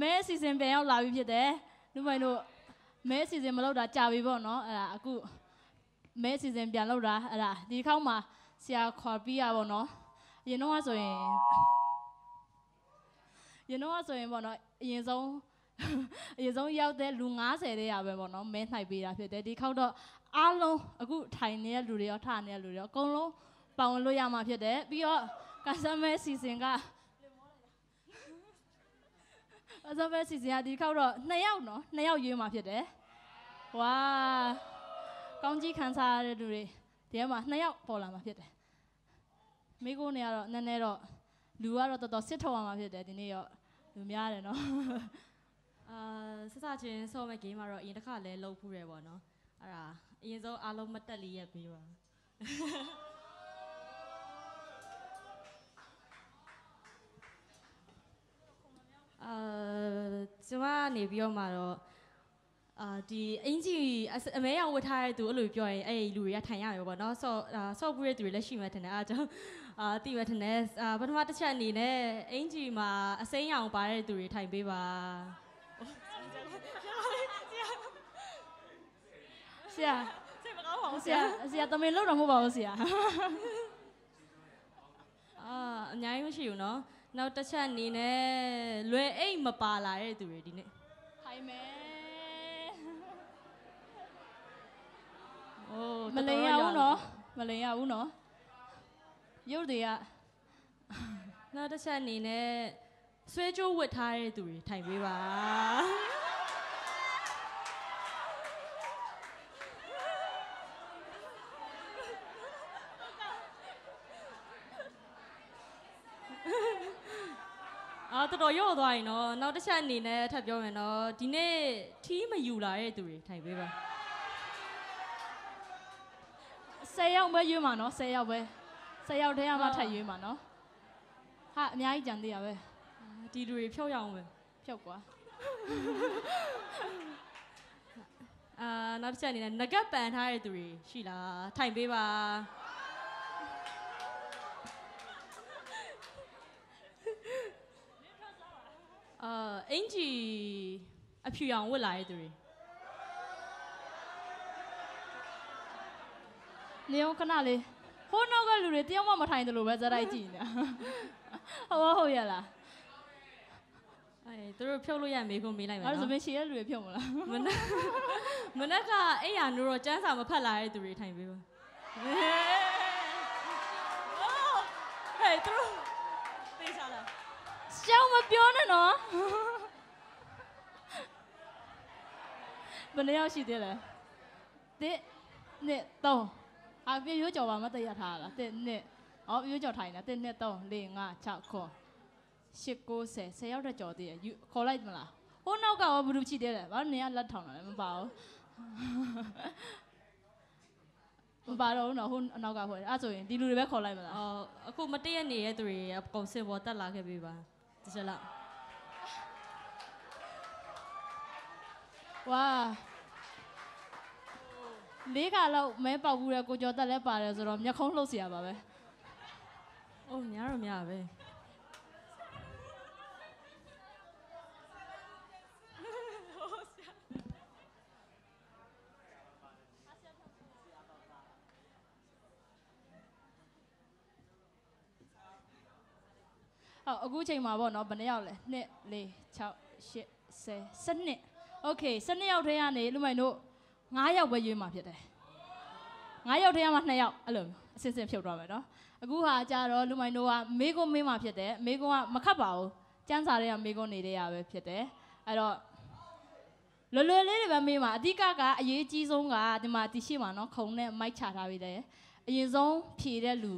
မဲအစီအစဉ်ပြန်ရောက်လာပြီဖြစ်တယ်လူမိုင်တို့မဲအစီအစဉ်မလုပ်တာကြာပြီပေါ့နော်အဲ့ဒါအခုမဲအစီအစဉ်ပြန်လုပ်တာအဲ့ဒါဒီတစ်ခေါက်မှာဆရာခေါ်ပြီးရပေါ့နော်အရင်တော့ကဆိုရင်အရင်တော့ကဆိုရင်ပေါ့နော်အရင်ဆုံးအရင်ဆုံးရောက်တဲ့လူ90တဲ့ရပဲပေါ့နော်မဲနှိုက်ပေးတာဖြစ်တယ်ဒီခေါက်တော့အားလုံးအခုထိုင်နေတဲ့လူတွေရောထနေတဲ့လူတွေရောအကုန်လုံးပါဝင်လို့ရမှာဖြစ်တယ်ပြီးတော့ကန်ဆယ်မဲအစီအစဉ်က အစောပဲစီစဉ်ရဒီခေါက်တော့နှစ်ယောက်နော်နှစ်ယောက်ရွေးมาဖြစ်တယ်။ဝါကောင်းကြီးခံစားရတဲ့လူတွေဒီထဲမှာနှစ်ယောက်ပေါ်လာမှာဖြစ်တယ်။မိကိုနေကတော့နည်းနည်းတော့လူကတော့တော်တော်စစ်ထုတ်ရမှာဖြစ်တယ်ဒီနေ့တော့လူများတယ်နော်အာစစချင်းဆော့မဲ့ game မှာတော့အရင်တစ်ခါလဲလုံးဖူးတယ်ပေါ့နော်အဲ့ဒါအရင်ဆုံးအားလုံးမတက်လေးရက်ပေးပါ ကနေပြီးတော့မှတော့အာဒီအင်ဂျီအမဲရောင်ဝတ်ထားတဲ့သူအဲ့လိုပြောရင်အဲ့ဒီလူတွေကထိုင်ရမှာပေါ့နော်ဆော့ဆော့ဘူးရဲ့သူတွေလက်ရှိမှာထင်တယ်အားကြောင့်အာတိမထင်တယ်အာပထမတစ်ချက်အနေနဲ့အင်ဂျီမှာအစိမ်းရောင်ပါတဲ့သူတွေထိုင်ပေးပါဆရာစိတ်မကောင်းပါဘူးဆရာဆရာတမင်လို့တော့မဟုတ်ပါဘူးဆရာအာအများကြီးမရှိဘူးနော်နောက်တစ်ချက်အနေနဲ့လွယ်အိတ်မပါလာတဲ့သူတွေဒီနေ့ ထိုင်မယ်အိုးမလိန်ရဘူးနော်မလိန်ရဘူးနော်ရုပ်တွေကနောက်တစ်ချက်အနေနဲ့ဆွဲကြိုးဝတ်ထားတဲ့သူတွေထိုင်ပေးပါ တော်တော်ရော့သွားရင်တော့နောက်တစ်ချက်အနေနဲ့ထပ်ပြောမယ်နော်ဒီနေ့ထီးမယူလာတဲ့သူတွေထိုင်ပေးပါ10ယောက်ပဲရွေးမှာနော်10ယောက်ပဲ10ယောက်တည်းကမှထပ်ရွေးမှာနော်ဟာအများကြီးကြံသေးရပဲဒီလူတွေဖြုတ်ရအောင်ပဲဖြုတ်ကွာအာနောက်တစ်ချက်အနေနဲ့ငကတ်ပန်ထားတဲ့သူတွေရှိလားထိုင်ပေးပါ အာအင်ဂျီအဖြူရောင်ဝတ်လာတဲ့သူတွေနေအောင်ခဏလေးဟိုးနောက်ကလူတွေတယောက်မှမထိုင်တယ်လို့ပဲဇာတ်တိုက်ကြည့်နေတာဟုတ်ဟုတ်ရလားအဲသူတို့ဖြုတ်လို့ရမေးခွန်းမေးလိုက်မယ်အဲ့ဒါဆိုနော်မင်းရှည်တဲ့လူတွေဖြုတ်မလားမနက်မနက်ကအဲ့ရနိုးတော့စမ်းစာမဖတ်လာတဲ့သူတွေထိုင်ပေးပါဟဲ့သူတို့သိစားလားရှောင်းမပြောနဲ့နော် ဘယ်နှစ်ယောက်ရှိသေးလဲတစ်နှစ်သုံးအာပြေရိုးကြော်ပါမတည့်ရထားလားတစ်နှစ်ဟောပြေရိုးကြော်ထိုင်တာတစ်နှစ်သုံးလေးငါး6ခွန်8 9 10 10ရောက်တဲ့ကြော်သေးရယူခေါ်လိုက်မလားဟိုနောက်ကရောဘယ်သူရှိသေးလဲဘာလို့နေရလက်ထောင်တာလဲမပါဘူးမပါတော့ဘူးနော်ဟိုအနောက်ကဟိုအဲ့ဆိုရင်ဒီလူတွေပဲခေါ်လိုက်မလားအော်အခုမတည့်ရနေတဲ့သူတွေအကုန်စင်ပေါ်တက်လာခဲ့ပေးပါတစ်ချက်လောက် ဝါလေးခါလောက်မဲပေါက်ဘူးတဲ့ကိုကျော်တက်လဲပါတယ်ဆိုတော့မျက်ခုံးလှုပ်เสียပါပဲ အိုးများတော့များပဲ ဟုတ်အခုချိန်မှာပေါ့နော်ဘယ်နှစ်ယောက်လဲ1 2 6 8 10 12 Okay 12ယောက်ထဲကနေလူမိုင်တို့9ယောက်ပဲရွေးမှာဖြစ်တယ်9ယောက်ထဲမှာ2ယောက်အဲ့လိုအစစ်စစ်ဖြုတ်သွားမယ်နော်အခုဟာကြတော့လူမိုင်တို့ကမေးခွန်းမေးမှာဖြစ်တယ်မေးခွန်းကမခတ်ပါဘူးစမ်းစာတွေကမေးခွန်းနေတဲ့ရပဲဖြစ်တယ်အဲ့တော့လွယ်လွယ်လေးတွေပဲမေးမှာအဓိကကအရေးကြီးဆုံးကဒီမှာတရှိမှာနော်ခုံနဲ့မိုက်ချထားပြီးတယ်အရင်ဆုံးဖြေတဲ့လူ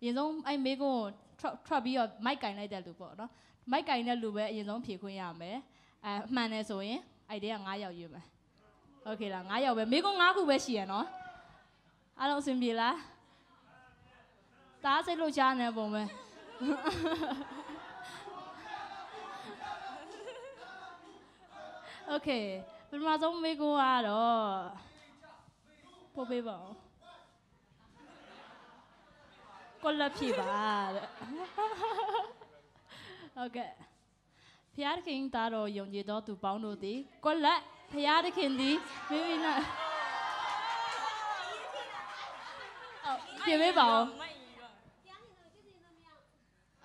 အရင်ဆုံးအဲ့မေးခွန်းကိုထွက်ထွက်ပြီးတော့မိုက်ကင်လိုက်တဲ့လူပေါ့နော်မိုက်ကင်တဲ့လူပဲအရင်ဆုံးဖြေခွင့်ရမယ်အဲအမှန်တယ်ဆိုရင် အဲ့ဒီက9ယောက်ရွေးမယ်โอเคလား9ယောက်ပဲမေးခွန်း9ခုပဲရှိရနော်အားလုံးအဆင်ပြေလားတားစိတ်လို့ရှားနေပုံပဲ โอเคပထမဆုံးမေးခွန်းကတော့ပို့ပေးပါဦးကိုလက်ဖြေပါတဲ့ဟုတ်ကဲ့ ဖျားသခင်သားတော်ယုံကြည်သောသူပေါင်းတို့သည်ကိုလက်ဖျားသခင်သည်မိမိနာအော်ပြင်ပေးပါဦး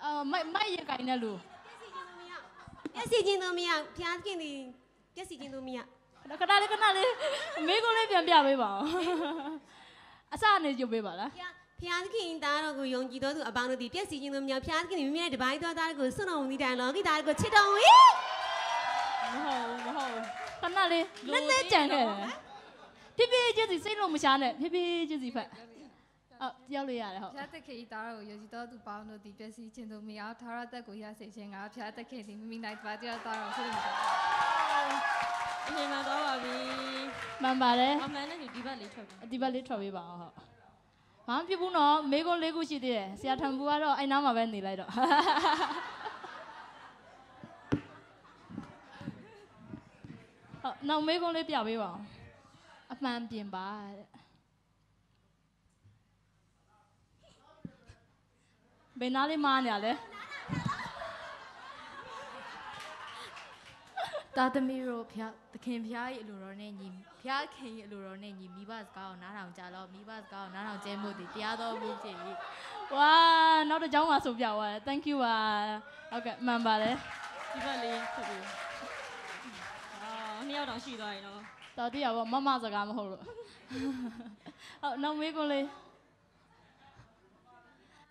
အော်မိုက်မိုက်ရကိုင်တဲ့လူပြည့်စည်ခြင်းတို့မရဖျားခင်ဒီပြည့်စည်ခြင်းတို့မရခဏလေးခဏလေးမိကုန်းလေးပြန်ပြပေးပါဦးအစအနေကြုတ်ပေးပါလား ဖျားဖျားခင်သားတော်ကိုယုံကြည်တော်သူအပေါင်းတို့ဒီပြည့်စည်ခြင်းတို့မရဖျားခင်ဒီမိမိရဲ့တပိုင်းတော်သားကိုစွန့်တော်မူသည့်တိုင်လောကီသားကိုချစ်တော်မူ၏မဟုတ်ဘူးမဟုတ်ဘူးခဏလေးနည်းနည်းကြံခဲ့တယ်ဖြည်းဖြည်းချင်းစီစိတ်လုံးမရှားနဲ့ဖြည်းဖြည်းချင်းစီဖက်အော်ပြောလို့ရတယ်ဟုတ်ဖျားသခင်ဤသားတော်ကိုယုံကြည်တော်သူပေါင်းတို့သည်ပျက်စီးခြင်းတို့မရအောင်ထာဝရတက်ကိုရစေခြင်းကဖျားသခင်သည်မိမိ၌တပါးတည်းသားတော်ဆုလို့အချိန်မှတော့ပါပြီမှန်ပါတယ်အမှန်နဲ့ဒီဘက်လေးထွက်ပြီအဒီဘက်လေးထွက်ပေးပါအောင်ဟုတ် ဘာမှပြဘူးနော်မေကွန်းလေးခုရှိသေးတယ်ဆရာထံဘူးကတော့အဲ့နားမှာပဲနေလိုက်တော့ဟုတ်နောက်မေကွန်းလေးပြပေးပါအောင်အမှန်ပြင်ပါတဲ့ဘယ်နားလေးမားနေရလဲ တာသမီတို့ဖျားသခင်ဖျား၏အလိုတော်နဲ့ညီဖျားခင်၏အလိုတော်နဲ့ညီမိဘစကားကိုနားထောင်ကြလောမိဘစကားကိုနားထောင်ကျဲမှုတည်တရားတော်မူဖြစ်၏ဝါနောက်တစ်ကြောင်းမှာဆိုပြသွားတယ် thank you ပါဟုတ်ကဲ့မှန်ပါတယ်ဒီဘက်လေးထွက်ပြီအာနှစ်ယောက်တောင်ရှိသွားရင်တော့တော်တိရပါမမစကားမဟုတ်လို့ဟုတ်နောက်မေးခွန်းလေး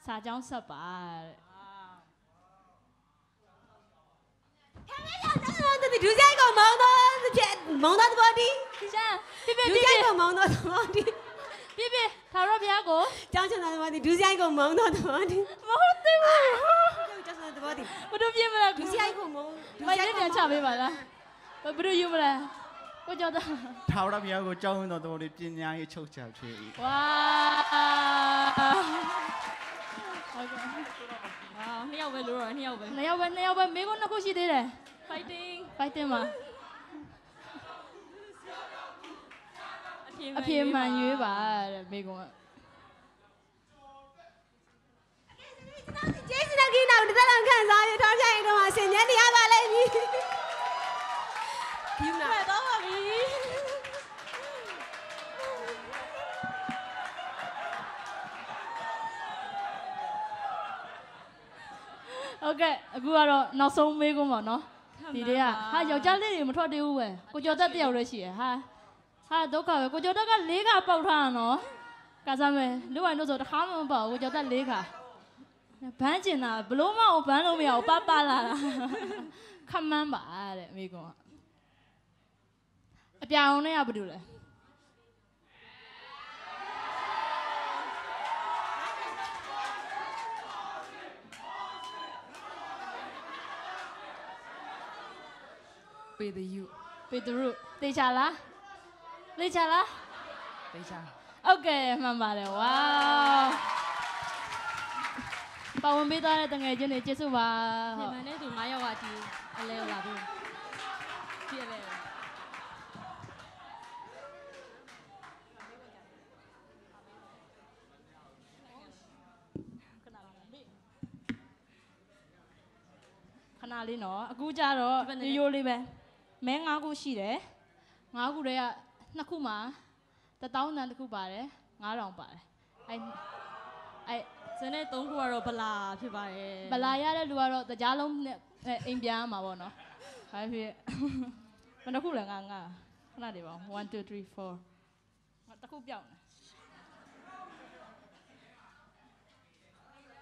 စာကြောင်းဆက်ပါတဲ့ တော်သူ ဒုစရိုက်ကိုမောင်းတော်ချက်မောင်းတော်ဘောဒီရှမ်းပြပြဒုပြစရိုက်ပြကိုမောင်းတော်ဘောဒီပြပြသာရဘုရားကိုကျောင်းချန်တော်ဘောဒီဒုစရိုက်ကိုမောင်းတော်ဘောဒီမဟုတ်သေးဘူးကျောင်းချန်တော်ဘောဒီဘယ်လိုပြင်မလဲဒုစရိုက်ကိုမောင်းမိုက်လေးပြန်ချပေးပါလားဘယ်လိုယူမလဲကိုကြောက်တာထာဝရဘုရားကိုကြောက်ရွံ့တော်သူတို့ပညာရေးချုပ်ချဖြစ်၏ဝါဟုတ်ကဲ့အာနှစ်ယောက်ပဲလို့တော့နှစ်ယောက်ပဲနှစ်ယောက်ပဲနှစ်ယောက်ပဲမေးခွန်းနှစ်ခုရှိသေးတယ် fighting fighting မှာအဖြေအပြေမှန်ရွေးပါတဲ့မေးခွန်းကကျေးဇူးတော်ကြီးနောက်တစ်သက်လုံးခံစားရထောင်းပြရင်တော့အရှင်မြတ်နေရပါလိမ့်မည်ဒီမှာတော့ပါပြီဟုတ်ကဲ့အခုကတော့နောက်ဆုံးမေးခွန်းပါနော် ဒီတည်းကဟာယောက်ျားလေးတွေမထွက်သေးဘူးပဲကိုကျော်သက်တယောက်လည်းရှိရဟာဟာဒုက္ခပဲကိုကျော်သက်က၄ခါပေါက်ထားတာနော်ကစားမယ်လူဝိုင်တို့ဆိုတစ်ခါမှမပေါက်ဘူးကိုကျော်သက်၄ခါဘန်းကျင်တာဘလို့မအောင်ဘန်းလို့မရအောင်ပပလာတာခမန်းပါတဲ့မေးခွန်းကအပြောင်နဲ့ရဘာလို့လဲ ပေတယူပေတရုတေချာလားတေချာလားတေချာဟုတ်ကဲ့မှန်ပါတယ်ဝါပါဝင်ပေးသွားတဲ့တငယ်ချင်းတွေကျေးဇူးပါဒီဟုတ်မှန်နဲ့သူ9ယောက်ကဒီအလဲလာပြီဒီအလဲခဏလေးနော်အခုကြတော့ရိုးရိုးလေးပဲ မဲ၅ခုရှိတယ်၅ခုတည်းကနှစ်ခုမှာတစ်တောင်းတန်တစ်ခုပါတယ်9000ပါတယ်အဲအဲဇန်နဲ့3ခုကတော့ဗလာဖြစ်ပါတယ်ဗလာရတဲ့လူကတော့တကြားလုံးနဲ့အဲအိမ်ပြန်ရမှာပေါ့နော်ဟာဖြစ်ဘယ်နှခုလဲငါငါခဏလေးပါ1 2 3 4ငါတစ်ခုပြောင်းတယ်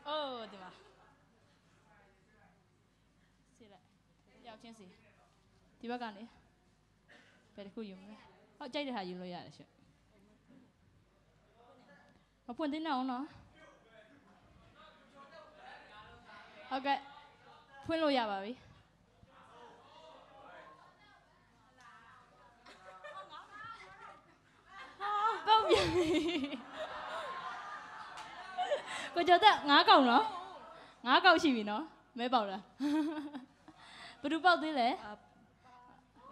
အိုးဒီမှာစီလိုက်ယောက်ချင်းစီ ဒီဘက်ကနေဘယ်တစ်ခုယူမလဲဟောကြိုက်တဲ့ဟာယူလို့ရတယ်ရှင့်မဖွင့်သေးတော့နော်ဟုတ်ကဲ့ဖွင့်လို့ရပါပြီပေါက်ပြန်ပြီကိုကျော်သက်ငါးកောင်နော်ငါးកောင်ရှိပြီနော်မဲပေါက်လားဘယ်သူပေါက်သေးလဲအိုး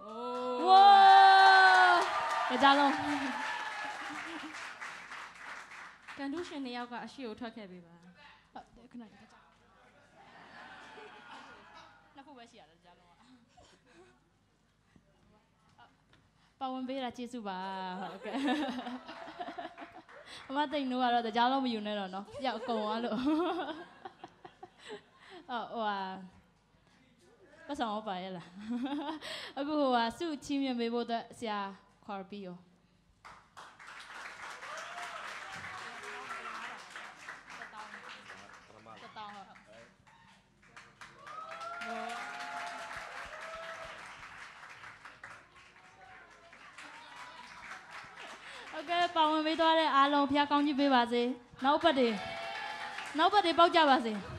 ။ဝိုး။ကြားလုံး။ကန်တူရှင်နှစ်ယောက်ကအရှိကိုထွက်ခဲ့ပြီပါ။ဟုတ်ခဏလေးကြား။နှစ်ခုပဲရှိရတယ်ကြားလုံးက။ပါဝင်ပေးတာကျေးဇူးပါ။ဟုတ်ကဲ့။အမတိန်တို့ကတော့တကြားလုံးမယူနဲ့တော့နော်။ရောက်အကုန်သွားလို့။အော်ဟိုဟာ ပတ်ဆောင်ပါရဲ့လားအခုဟိုဟာစုချင်းမြင်ပေးဖို့အတွက်ဆရာခေါ်ပြီးရောတတောင်းဟုတ်ဟုတ်ကဲ့ပါ